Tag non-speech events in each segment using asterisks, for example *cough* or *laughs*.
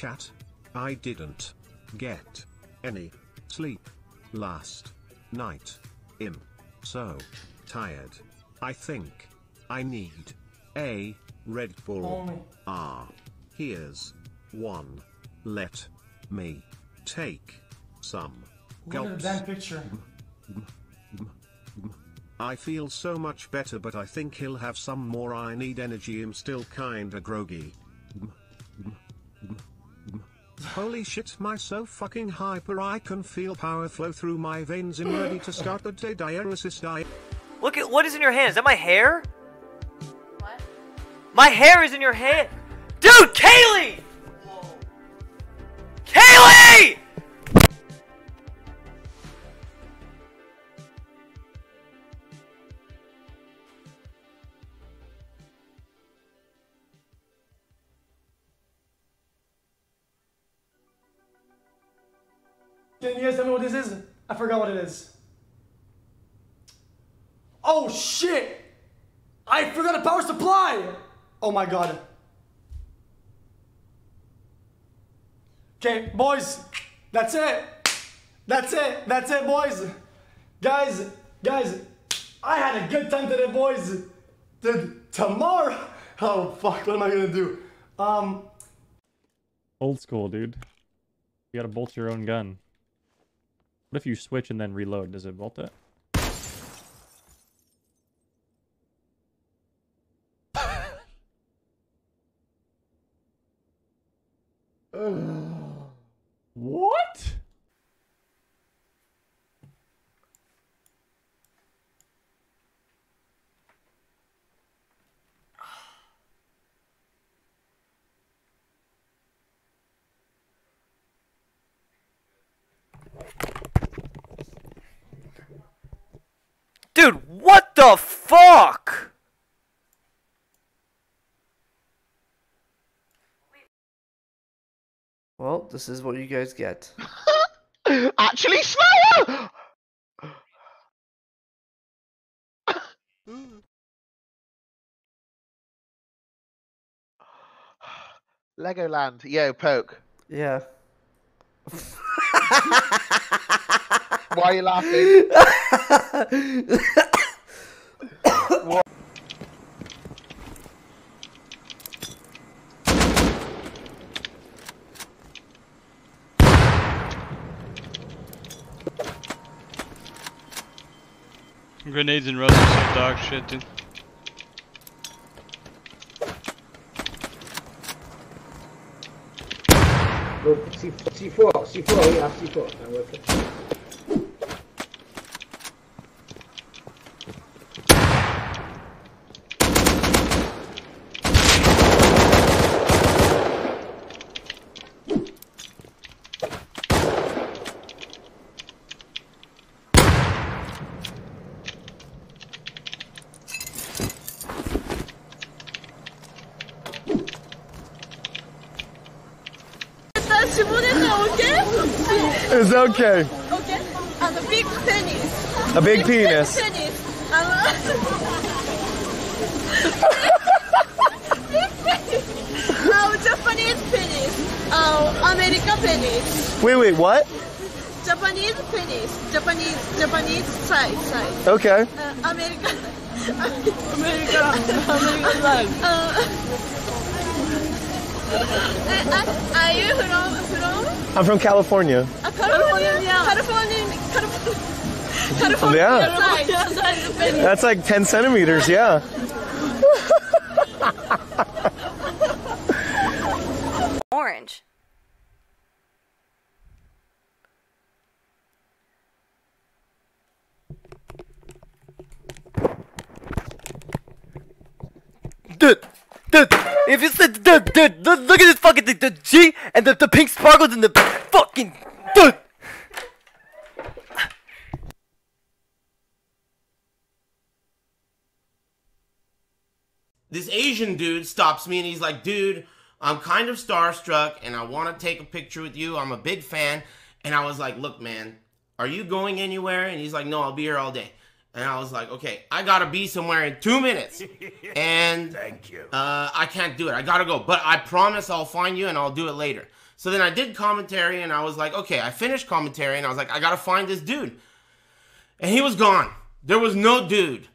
chat. I didn't get any sleep last night. I'm so tired. I think I need a Red Bull. Ah, here's one. Let me take some Look at gulps. the picture. I feel so much better, but I think he'll have some more. I need energy. I'm still kinda groggy. Holy shit, my so fucking hyper. I can feel power flow through my veins. I'm ready to start the day. Dialysis diet. Look at what is in your hand. Is that my hair? What? My hair is in your hand. Dude, Kaylee! Kaylee! Can you guys tell me what this is? I forgot what it is. Oh shit! I forgot a power supply! Oh my god. Okay, boys, that's it. That's it. That's it, boys. Guys, guys, I had a good time today, boys. Dude, tomorrow. *laughs* Oh fuck, what am I gonna do? Um, Old school, dude. You gotta bolt your own gun. What if you switch and then reload? Does it bolt it? *laughs* what? The fuck? Well, this is what you guys get. *laughs* Actually, slower! *sighs* Legoland, yo, poke. Yeah. *laughs* Why are you laughing? *laughs* *laughs* Grenades and Rust are some dog shit, dude. C C4, C4, yeah, C4. I'm working. It's okay. Okay. And a big penis. A big penis. Penis. Big penis. Uh, *laughs* Japanese penis. Uh, American penis. Wait, wait, what? Japanese penis. Japanese Japanese size size. Okay. Uh, American. *laughs* American. American. Uh, uh, are you from from I'm from California. uh, California? California. California. California Yeah. size. size penis. That's like 10 centimeters, yeah. Orange. Dude, dude, if you said, dude, dude, look look at this fucking thing, the G and the, the pink sparkles and the fucking, dude. this Asian dude stops me and he's like, dude, I'm kind of starstruck and I want to take a picture with you. I'm a big fan. And I was like, look, man, are you going anywhere? And he's like, no, I'll be here all day. And I was like, okay, I gotta be somewhere in two minutes. *laughs* And Thank you. uh, I can't do it. I gotta go. But I promise I'll find you and I'll do it later. So then I did commentary and I was like, okay, I finished commentary and I was like, I gotta find this dude. And he was gone. There was no dude.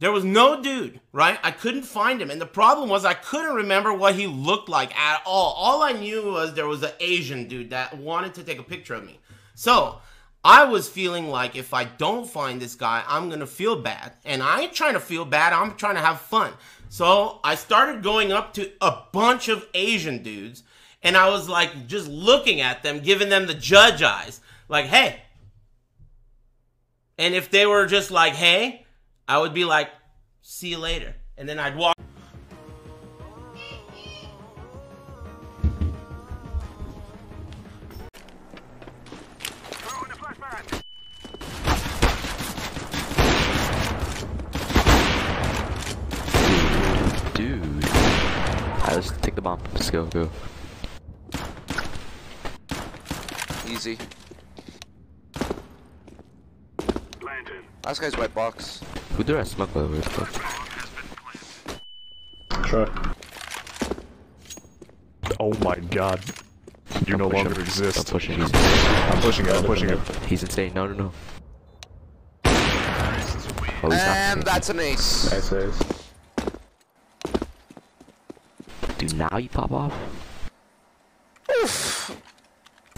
There was no dude, right? I couldn't find him. And the problem was I couldn't remember what he looked like at all. All I knew was there was an Asian dude that wanted to take a picture of me. So I was feeling like if I don't find this guy, I'm gonna feel bad. And I ain't trying to feel bad, I'm trying to have fun. So I started going up to a bunch of Asian dudes and I was like just looking at them, giving them the judge eyes. Like, hey. And if they were just like, hey, I would be like, see you later. And then I'd walk. Let's go, go. Easy. Last guy's white box. Who did I smoke by the way? Try. Oh my god. You no longer him. exist. I'm pushing. He's I'm pushing it, I'm pushing it. He's insane. No, no, no. Oh, he's And insane. that's an ace. Nice ace. Dude, now you pop off?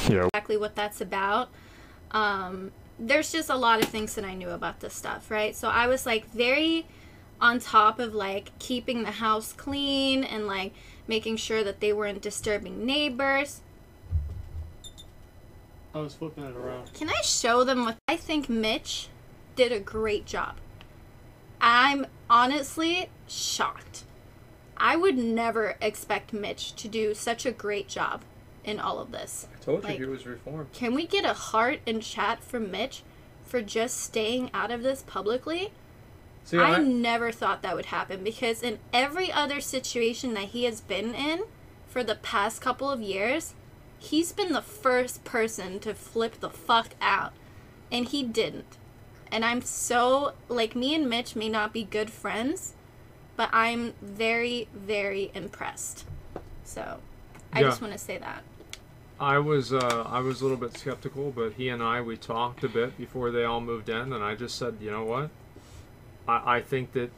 Yeah. exactly what that's about. Um, there's just a lot of things that I knew about this stuff, right? So I was like very on top of like keeping the house clean and like making sure that they weren't disturbing neighbors. I was flipping it around. Can I show them what I think Mitch did a great job? I'm honestly shocked. I would never expect Mitch to do such a great job in all of this. I told you Like, he was reformed. Can we get a heart and chat from Mitch for just staying out of this publicly? See, I, I- never thought that would happen because in every other situation that he has been in for the past couple of years, he's been the first person to flip the fuck out. And he didn't. And I'm so, like, me and Mitch may not be good friends, but I'm very, very impressed. So, I Yeah. just want to say that. I was uh, I was a little bit skeptical, but he and I we talked a bit before they all moved in, and I just said, you know what, I, I think that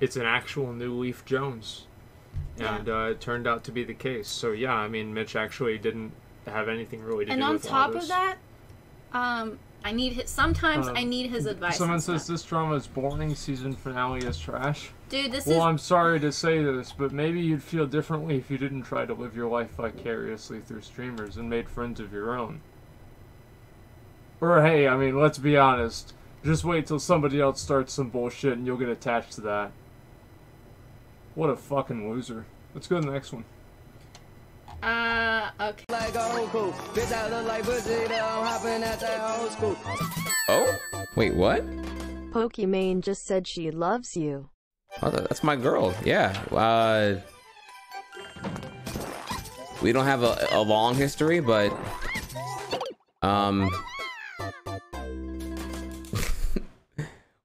it's an actual new Leaf Jones, and uh, it turned out to be the case. So yeah, I mean, Mitch actually didn't have anything really to and do on with all top this. of that, um, I need his. Sometimes Um, I need his advice. Someone says this drama is boring. Season finale is trash. Dude, this well, is- Well, I'm sorry to say this, but maybe you'd feel differently if you didn't try to live your life vicariously through streamers and made friends of your own. Or hey, I mean, let's be honest. Just wait till somebody else starts some bullshit and you'll get attached to that. What a fucking loser. Let's go to the next one. Uh, okay. Oh? Wait, what? Pokimane just said she loves you. Oh, that's my girl. Yeah. Uh, we don't have a, a long history, but um, *laughs*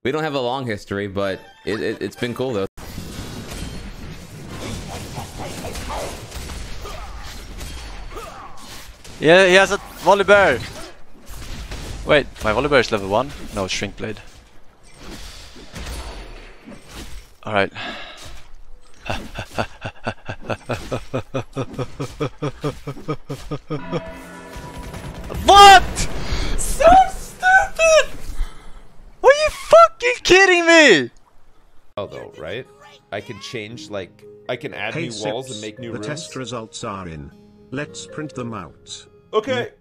we don't have a long history, but it, it, it's been cool though. Yeah, he has a volley bear. Wait, my volley bear is level 1? No, it's shrink blade. Alright. *laughs* what? So stupid! Are you fucking kidding me? Oh, though, right? I can change, like, I can add Hey, new walls Sips, and make new the rooms. test results are in. Let's print them out. Okay.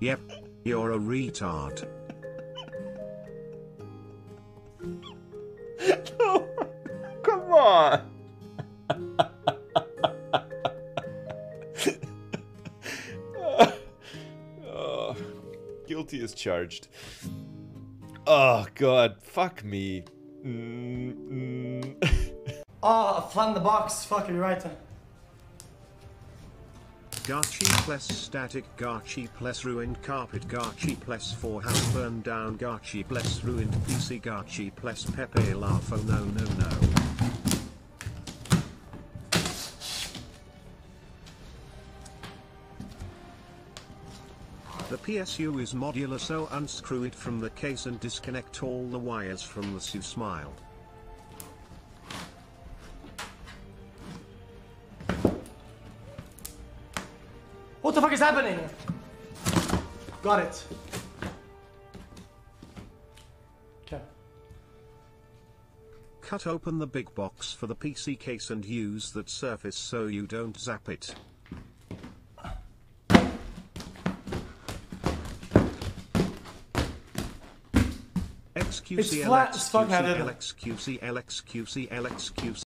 yep, you're a retard. *laughs* come on. Guilty as charged. Oh god, fuck me. Mm, mm. Oh, I found the box. Fucking right. Garchi plus static Garchi plus ruined carpet Garchi plus for house burned down Garchi plus ruined PC Garchi plus Pepe laugh oh no no no. The PSU is modular so unscrew it from the case and disconnect all the wires from the SU smile. What the fuck is happening? Got it. Okay. Cut open the big box for the PC case and use that surface so you don't zap it. XQC It's flat as fuck. LXQC LXQC LXQC